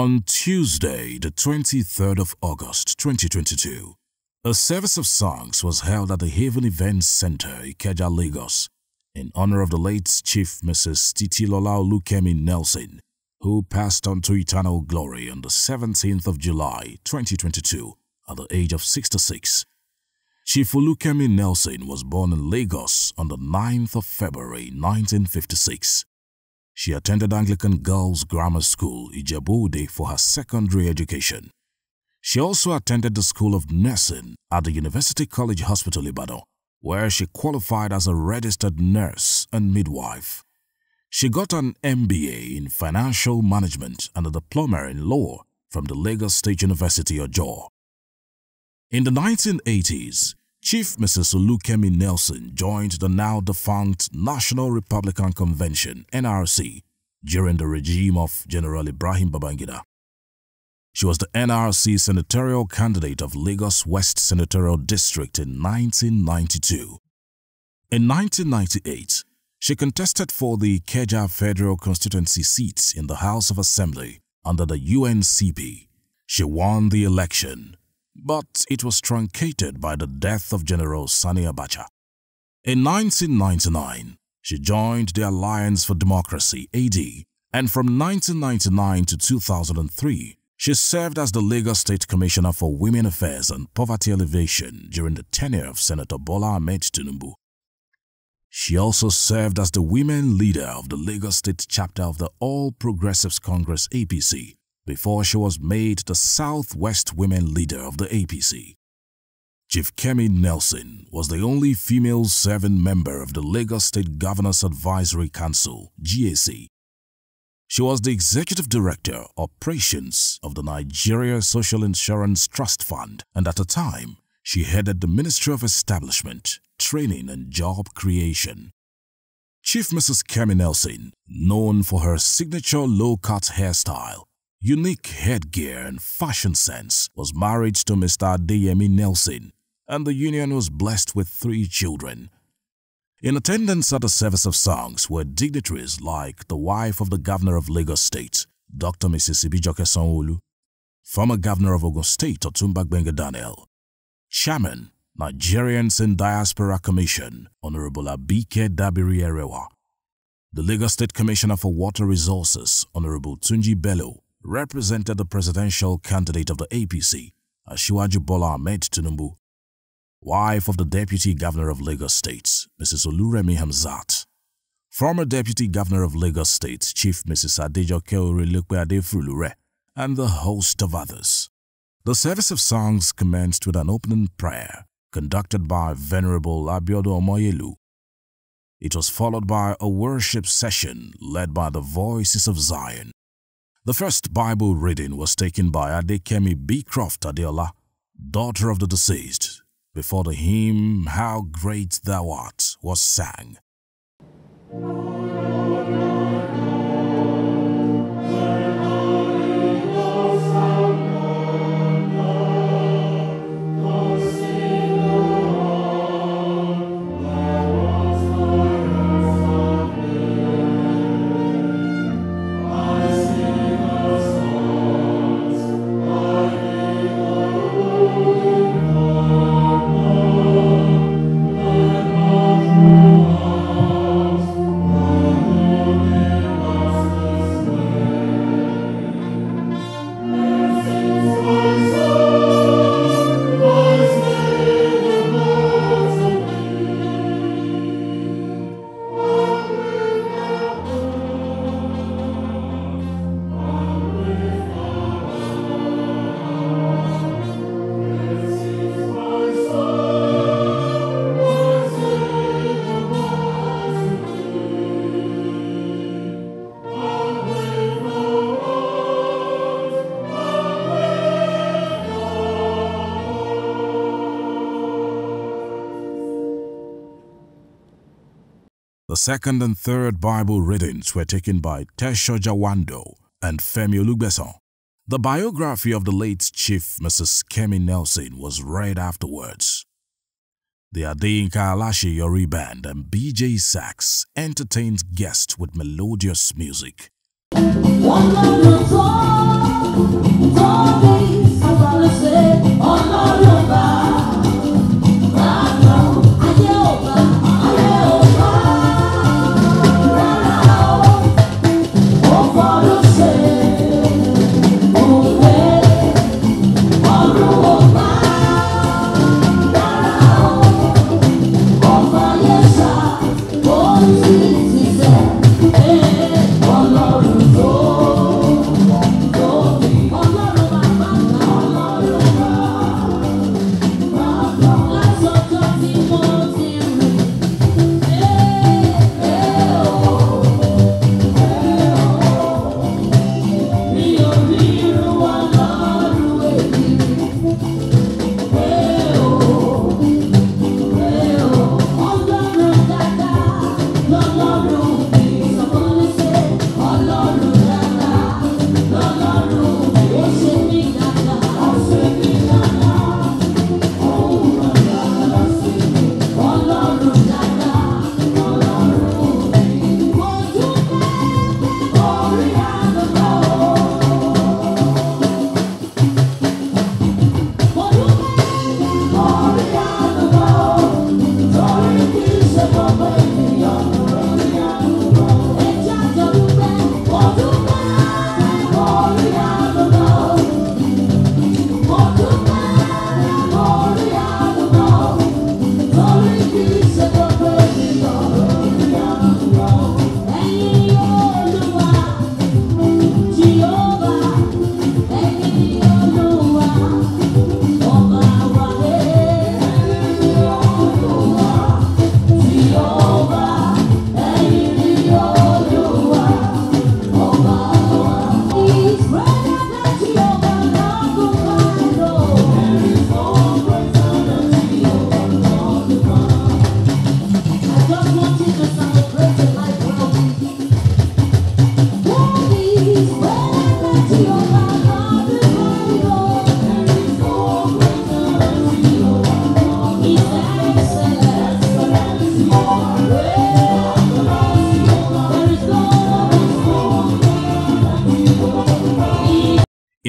On Tuesday, the 23rd of August 2022, a service of songs was held at the Haven Events Center, Ikeja, Lagos, in honor of the late Chief Mrs. Titilola Olukemi Nelson, who passed on to eternal glory on the 17th of July 2022 at the age of 66. Chief Olukemi Nelson was born in Lagos on the 9th of February 1956. She attended Anglican Girls Grammar School, Ijebu-Ode for her secondary education. She also attended the School of Nursing at the University College Hospital Ibadan, where she qualified as a registered nurse and midwife. She got an MBA in Financial Management and a diploma in Law from the Lagos State University, Ojo. In the 1980s, Chief Mrs. Olukemi Nelson joined the now defunct National Republican Convention NRC during the regime of General Ibrahim Babangida. She was the NRC senatorial candidate of Lagos West Senatorial District in 1992. In 1998, she contested for the Ikeja Federal Constituency seat in the House of Assembly under the UNCP. She won the election but it was truncated by the death of General Sani Abacha. In 1999, she joined the Alliance for Democracy AD, and from 1999 to 2003, she served as the Lagos State Commissioner for Women Affairs and Poverty Alleviation during the tenure of Senator Bola Ahmed Tinubu. She also served as the women leader of the Lagos State chapter of the All Progressives Congress APC before she was made the Southwest Women Leader of the APC. Chief Kemi Nelson was the only female serving member of the Lagos State Governors Advisory Council, GAC. She was the Executive Director, Operations of the Nigeria Social Insurance Trust Fund and at the time, she headed the Ministry of Establishment, Training and Job Creation. Chief Mrs. Kemi Nelson, known for her signature low-cut hairstyle, unique headgear and fashion sense, was married to Mr. Adeyemi Nelson, and the union was blessed with three children. In attendance at the service of songs were dignitaries like the wife of the governor of Lagos State, Dr. Mrs. Ibijoke former governor of Ogun State, Otumba Gbenga Daniel, chairman, Nigerians in Diaspora Commission, Honorable Abike Dabiri Erewa, the Lagos State Commissioner for Water Resources, Honorable Tunji Bello, represented the presidential candidate of the APC, Asiwaju Bola Ahmed Tinubu, wife of the Deputy Governor of Lagos State, Mrs. Oluremi Hamzat, former Deputy Governor of Lagos State, Chief Mrs. Adejoke Orelope Adefulire, and the host of others. The service of songs commenced with an opening prayer conducted by Venerable Abiodo Omoyelu. It was followed by a worship session led by the Voices of Zion. The first Bible reading was taken by Adekemi B. Croft Adeola, daughter of the deceased, before the hymn How Great Thou Art was sang. Second and third Bible readings were taken by Tesho Jawando and Femi Olugbeson. The biography of the late Chief Mrs. Kemi Nelson was read afterwards. The Adeyinka Alaseyori Band and BJ Sax entertained guests with melodious music.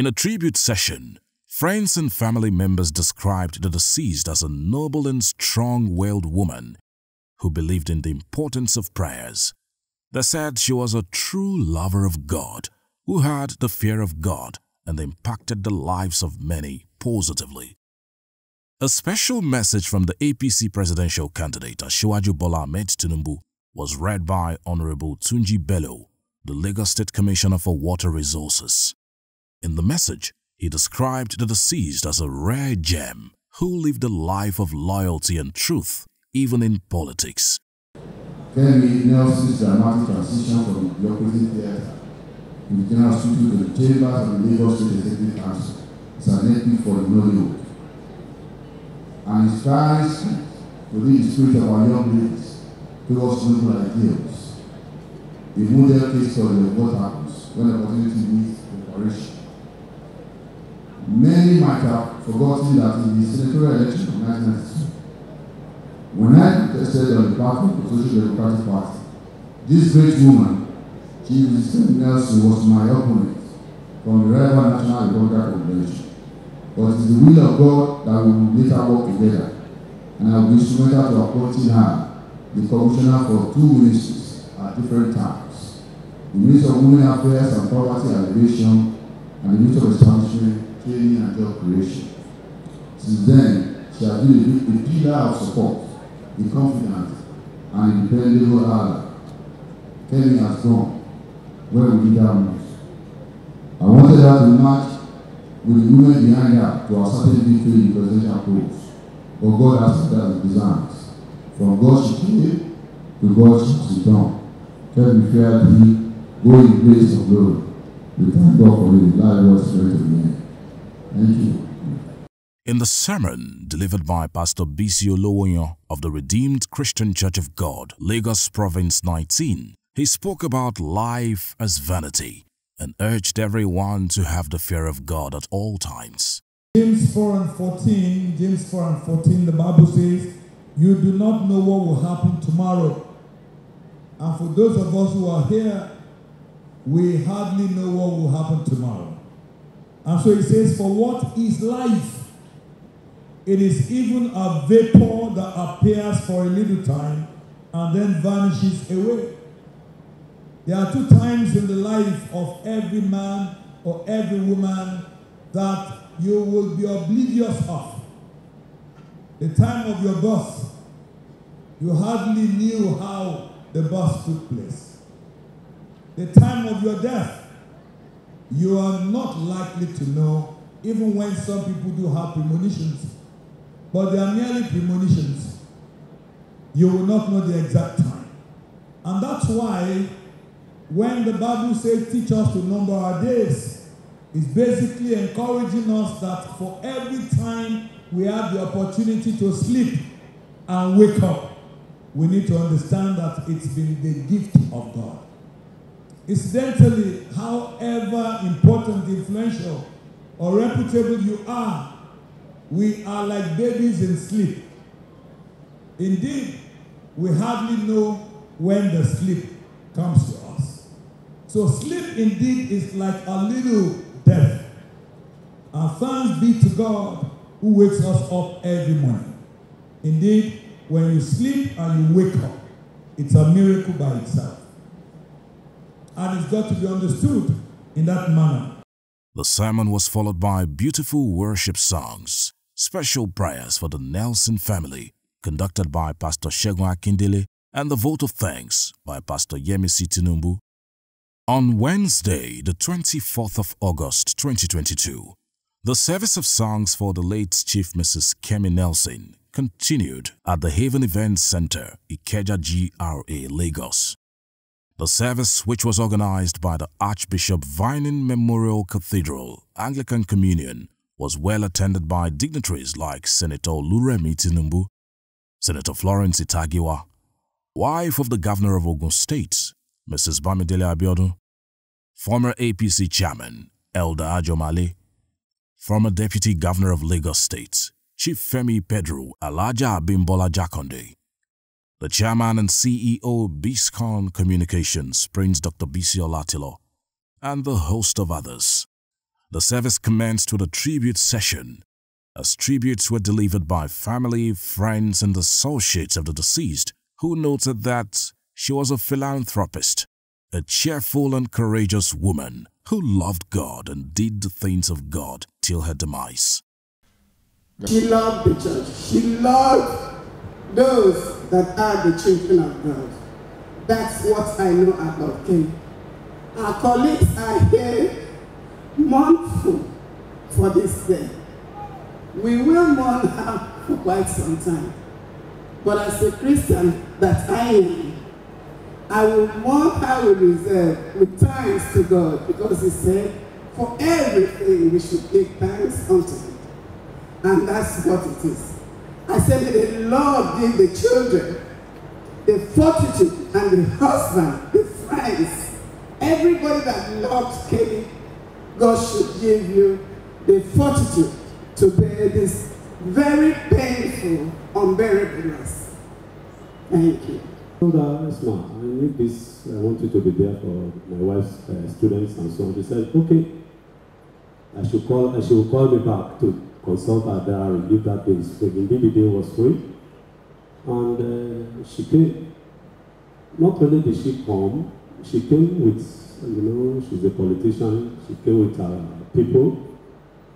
In a tribute session, friends and family members described the deceased as a noble and strong-willed woman who believed in the importance of prayers. They said she was a true lover of God who had the fear of God and impacted the lives of many positively. A special message from the APC presidential candidate Asiwaju Bola Ahmed was read by Honorable Tunji Bello, the Lagos State Commissioner for Water Resources. In the message, he described the deceased as a rare gem who lived a life of loyalty and truth, even in politics. Kemi Nelson's dramatic transition from the bureaucracy theatre to the general studio to the chambers of the Lagos State Executive Council epic for the Nollywood and inspires to lead the spirit of our young ladies towards noble ideals. A model case study of what happens when opportunity meets preparation. Many might have forgotten that in the senatorial election of 1992, when I contested on behalf of the Social Democratic Party, this great woman, Chief Mr. Nelson, was my opponent from the Rival National Republican Convention. But it is the will of God that we will later work together, and I will be instrumental to appointing her the commissioner for two ministries at different times. The Ministry of Women Affairs and Poverty Alleviation and the Ministry of Establishment training and job creation. Since then, she has been a, a pillar of support, a confident and dependable ally. Kelly has gone where we need her most. I wanted her to match with the women behind her to our certain victory in the presidential polls. But God has set her designs. From God she came, to God she returned. Kelly fear thee, go in place of glory. We thank God for the life was strength of the end. In the sermon delivered by Pastor B.C. Olowoyan of the Redeemed Christian Church of God, Lagos Province 19, he spoke about life as vanity and urged everyone to have the fear of God at all times. James 4 and 14, James 4 and 14, the Bible says, You do not know what will happen tomorrow. And for those of us who are here, we hardly know what will happen tomorrow. And so he says, For what is life? It is even a vapor that appears for a little time and then vanishes away. There are two times in the life of every man or every woman that you will be oblivious of. The time of your birth, you hardly knew how the birth took place. The time of your death, you are not likely to know, even when some people do have premonitions. But they are merely premonitions. You will not know the exact time. And that's why when the Bible says, teach us to number our days, it's basically encouraging us that for every time we have the opportunity to sleep and wake up, we need to understand that it's been the gift of God. Incidentally, however important, influential, or reputable you are, we are like babies in sleep. Indeed, we hardly know when the sleep comes to us. So, sleep indeed is like a little death. And thanks be to God who wakes us up every morning. Indeed, when you sleep and you wake up, it's a miracle by itself. And it's got to be understood in that manner. The sermon was followed by beautiful worship songs, special prayers for the Nelson family, conducted by Pastor Shegun Akindele, and the vote of thanks by Pastor Yemisi Tinumbu. On Wednesday, the 24th of August 2022, the service of songs for the late Chief Mrs. Kemi Nelson continued at the Haven Events Center, Ikeja GRA, Lagos. The service, which was organized by the Archbishop Vining Memorial Cathedral Anglican Communion, was well attended by dignitaries like Senator Luremi Tinubu, Senator Florence Itagiwa, wife of the Governor of Ogun State, Mrs. Bamidele Abiodun, former APC Chairman Elder Ajomale, former Deputy Governor of Lagos State, Chief Femi Pedro Alaja Bimbola Jakande, the Chairman and CEO of BISCON Communications, Prince Dr. Bisi Olatilo, and the host of others. The service commenced with a tribute session, as tributes were delivered by family, friends, and associates of the deceased, who noted that she was a philanthropist, a cheerful and courageous woman who loved God and did the things of God till her demise. She loved the church. She loved those that are the children of God. That's what I know about Kim. Our colleagues are here mournful for this day. We will mourn her for quite some time. But as a Christian that I am, I will mourn her with reserve, with thanks to God, because He said, for everything we should give thanks unto Him. And that's what it is. I said that the Lord gave the children the fortitude and the husband, the friends, everybody that loves Kelly, God should give you the fortitude to bear this very painful unbearableness. Thank you. her, Esma, I need this, I want you to be there for my wife's uh, students and so on. She said, okay, I should call, she will call me back consult her diary if that day. Indeed, the day was free. And uh, she came. Not only did she come, she came with, you know, she's a politician, she came with her people,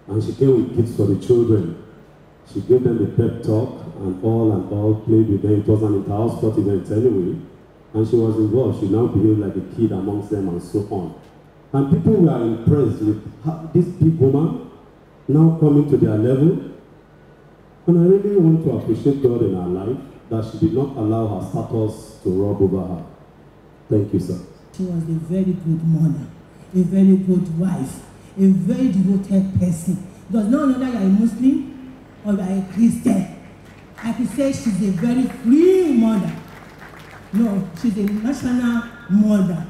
and she came with gifts for the children. She gave them a pep talk and all and all, played with them. It was an inter-house sport event anyway. And she was involved. She now behaved like a kid amongst them and so on. And people were impressed with this big woman now coming to their level. And I really want to appreciate God in her life that she did not allow her status to rub over her. Thank you, sir. She was a very good mother, a very good wife, a very devoted person. Does not matter you are a Muslim or you are a Christian. I could say she's a very free mother. No, she's a national mother.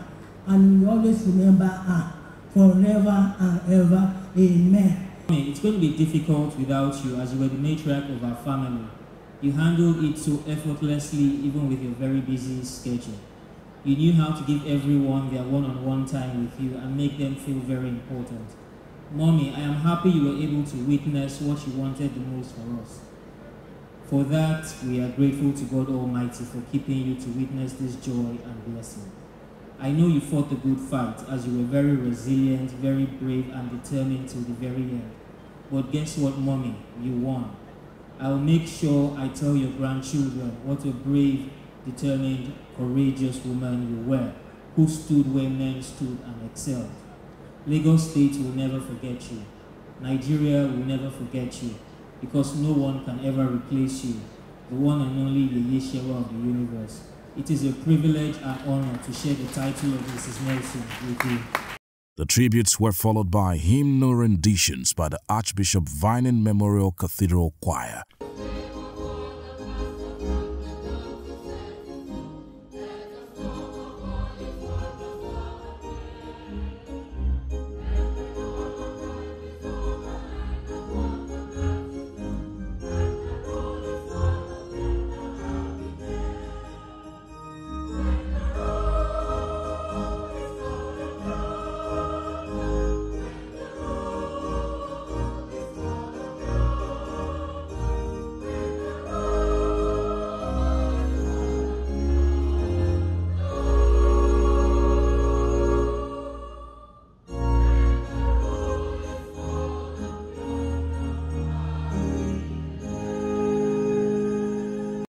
And we always remember her forever and ever. Amen. It's going to be difficult without you as you were the matriarch of our family. You handled it so effortlessly even with your very busy schedule. You knew how to give everyone their one-on-one time with you and make them feel very important. Mommy, I am happy you were able to witness what you wanted the most for us. For that, we are grateful to God Almighty for keeping you to witness this joy and blessing. I know you fought the good fight as you were very resilient, very brave, and determined till the very end. But guess what, Mommy? You won. I'll make sure I tell your grandchildren what a brave, determined, courageous woman you were, who stood where men stood and excelled. Lagos State will never forget you. Nigeria will never forget you because no one can ever replace you, the one and only Yeye Shewa of the universe. It is a privilege and honor to share the title of Mrs. Nelson with you. The tributes were followed by hymnal renditions by the Archbishop Vining Memorial Cathedral Choir.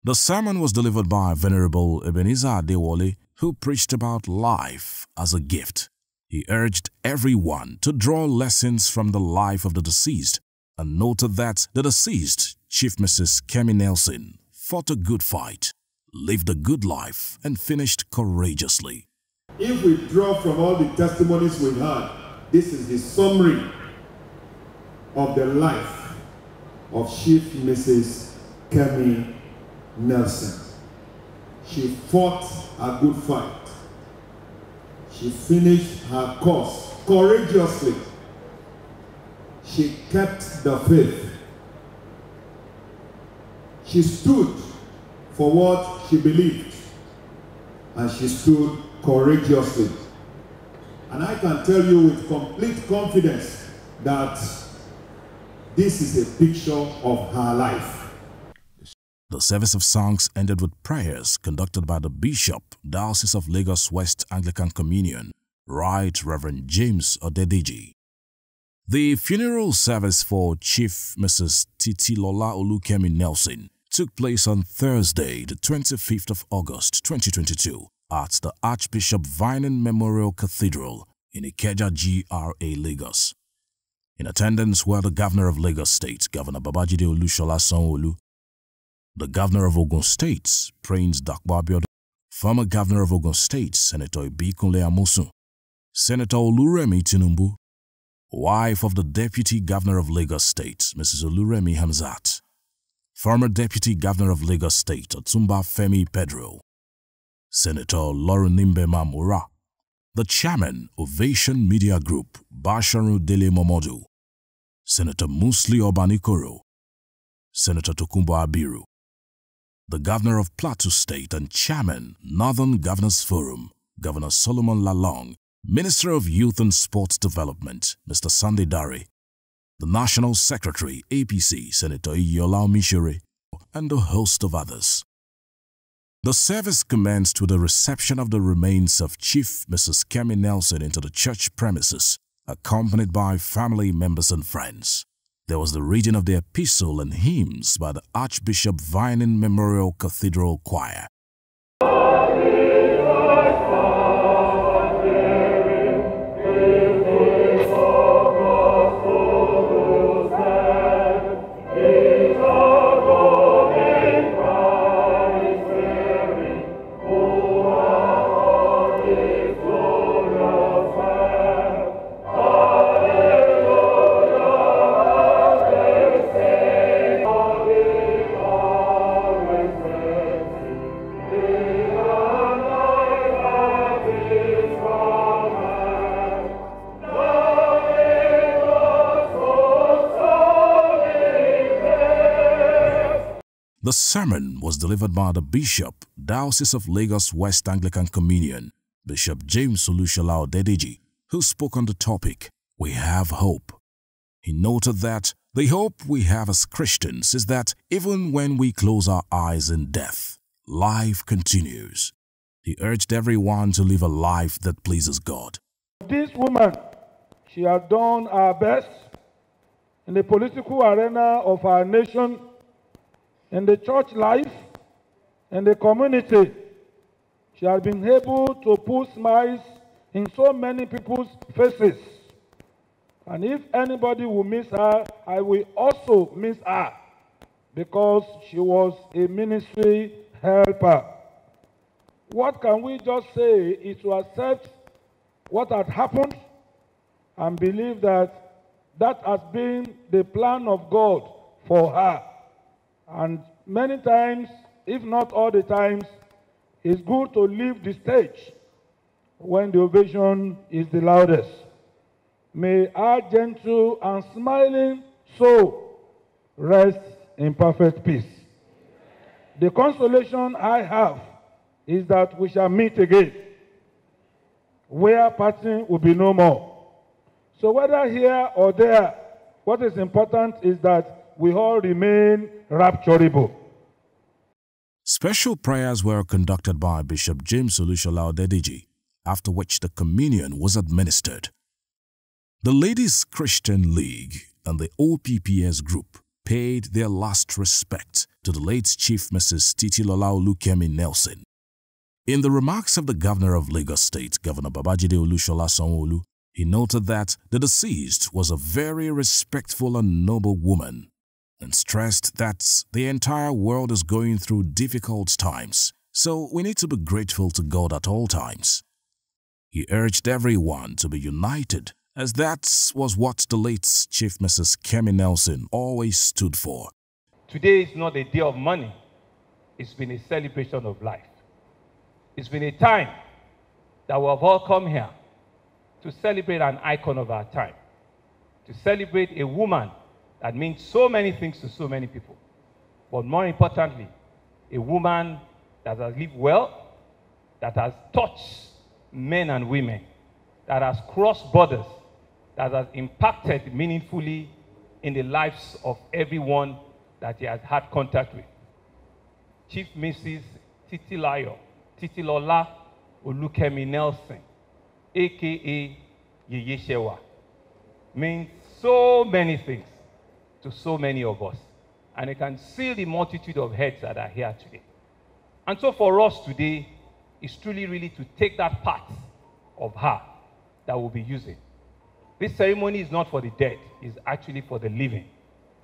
The sermon was delivered by Venerable Ebenezer Adewale, who preached about life as a gift. He urged everyone to draw lessons from the life of the deceased and noted that the deceased, Chief Mrs. Kemi Nelson, fought a good fight, lived a good life, and finished courageously. If we draw from all the testimonies we've had, this is the summary of the life of Chief Mrs. Kemi Nelson. She fought a good fight. She finished her course courageously. She kept the faith. She stood for what she believed. And she stood courageously. And I can tell you with complete confidence that this is a picture of her life. The service of songs ended with prayers conducted by the Bishop, Diocese of Lagos West Anglican Communion, Right Reverend James Odedeji. The funeral service for Chief Mrs. Titilola Olukemi Nelson took place on Thursday, the 25th of August 2022 at the Archbishop Vining Memorial Cathedral in Ikeja GRA, Lagos. In attendance were the Governor of Lagos State, Governor Babajide Olushola Sanwo-Olu, the Governor of Ogun State, Prince Dakwa former Governor of Ogun State, Senator Ibikunle Amosun, Senator Oluremi Tinubu, wife of the Deputy Governor of Lagos State, Mrs. Oluremi Hamzat, former Deputy Governor of Lagos State, Otumba Femi Pedro, Senator Lauren Nimbe Mamura, the Chairman, of Ovation Media Group, Bashorun Dele Momodu, Senator Musli Obanikoro, Senator Tokunbo Abiru, the Governor of Plateau State and Chairman, Northern Governors Forum, Governor Solomon Lalong, Minister of Youth and Sports Development, Mr. Sunday Dari, the National Secretary, APC, Senator Iyiola Omisore, and a host of others. The service commenced with the reception of the remains of Chief Mrs. Kemi Nelson into the church premises, accompanied by family members and friends. There was the reading of the epistle and hymns by the Archbishop Vining Memorial Cathedral Choir. The sermon was delivered by the Bishop, Diocese of Lagos West Anglican Communion, Bishop James Olushola Odedeji, who spoke on the topic, We Have Hope. He noted that the hope we have as Christians is that even when we close our eyes in death, life continues. He urged everyone to live a life that pleases God. This woman, she has done her best in the political arena of our nation, in the church life, in the community. She has been able to put smiles in so many people's faces. And if anybody will miss her, I will also miss her because she was a ministry helper. What can we just say is to accept what had happened and believe that that has been the plan of God for her. And many times, if not all the times, it's good to leave the stage when the ovation is the loudest. May our gentle and smiling soul rest in perfect peace. The consolation I have is that we shall meet again, where parting will be no more. So, whether here or there, what is important is that we all remain rapturable. Special prayers were conducted by Bishop James Olushola Odedeji, after which the communion was administered. The Ladies Christian League and the OPPS group paid their last respect to the late Chief Mrs. Titilola Olukemi Nelson. In the remarks of the Governor of Lagos State, Governor Babajide Olushola Sanwo-Olu, he noted that the deceased was a very respectful and noble woman and stressed that the entire world is going through difficult times, so we need to be grateful to God at all times. He urged everyone to be united as that was what the late Chief Mrs. Kemi Nelson always stood for. Today is not a day of money. It's been a celebration of life. It's been a time that we have all come here to celebrate an icon of our time, to celebrate a woman that means so many things to so many people. But more importantly, a woman that has lived well, that has touched men and women, that has crossed borders, that has impacted meaningfully in the lives of everyone that he has had contact with. Chief Mrs. Titilayo, Titilola Olukemi Nelson, aka Yeye Shewa, means so many things to so many of us. And it can see the multitude of heads that are here today. And so for us today, is truly, really to take that part of her that we'll be using. This ceremony is not for the dead, it's actually for the living.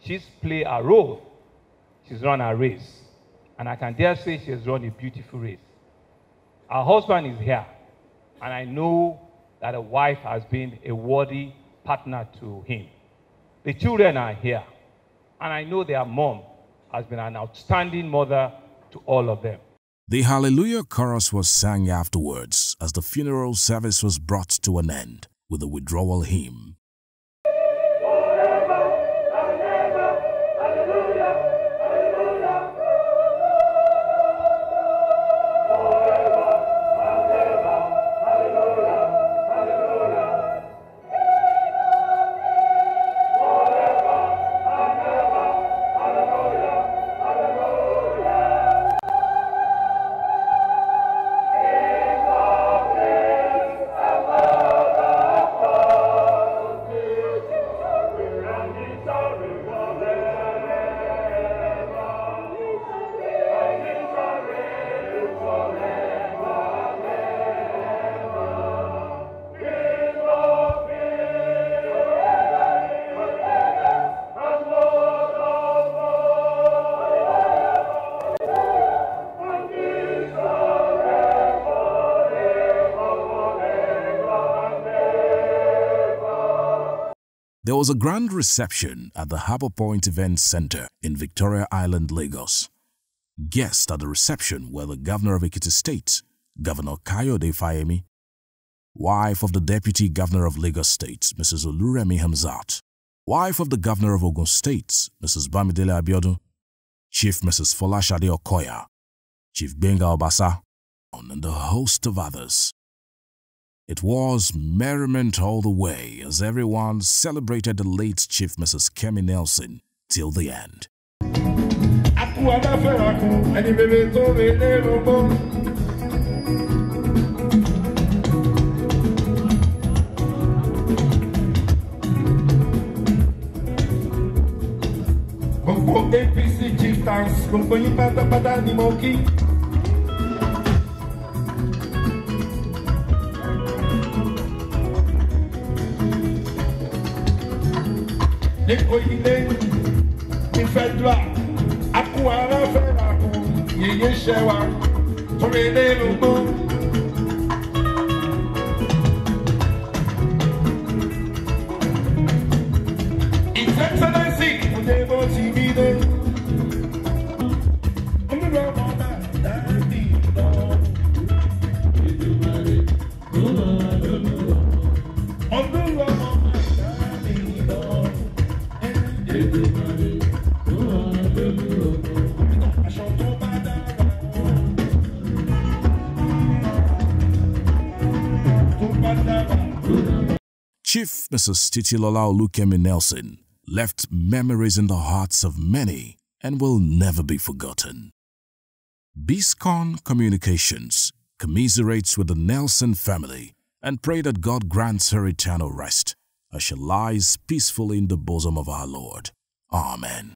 She's played a role, she's run a race. And I can dare say she has run a beautiful race. Our husband is here, and I know that a wife has been a worthy partner to him. The children are here, and I know their mom has been an outstanding mother to all of them. The Hallelujah chorus was sung afterwards as the funeral service was brought to an end with a withdrawal hymn. Was a grand reception at the Harbour Point Event Centre in Victoria Island, Lagos. Guests at the reception were the Governor of Ekiti State, Governor Kayode Fayemi, wife of the Deputy Governor of Lagos State, Mrs. Oluremi Hamzat, wife of the Governor of Ogun State, Mrs. Bamidele Abiodun, Chief Mrs. Folashade Okoya, Chief Benga Obasa, and a host of others. It was merriment all the way as everyone celebrated the late Chief Mrs. Kemi Nelson till the end. APC ni mo ní oyinlé ìfẹ́dúrà akú ara fẹ́ ràkú yèyé ṣẹwa torí ilé lógbó. Chief Mrs. Titilola Olukemi Nelson left memories in the hearts of many and will never be forgotten. Biscon Communications commiserates with the Nelson family and pray that God grants her eternal rest as she lies peacefully in the bosom of our Lord. Amen.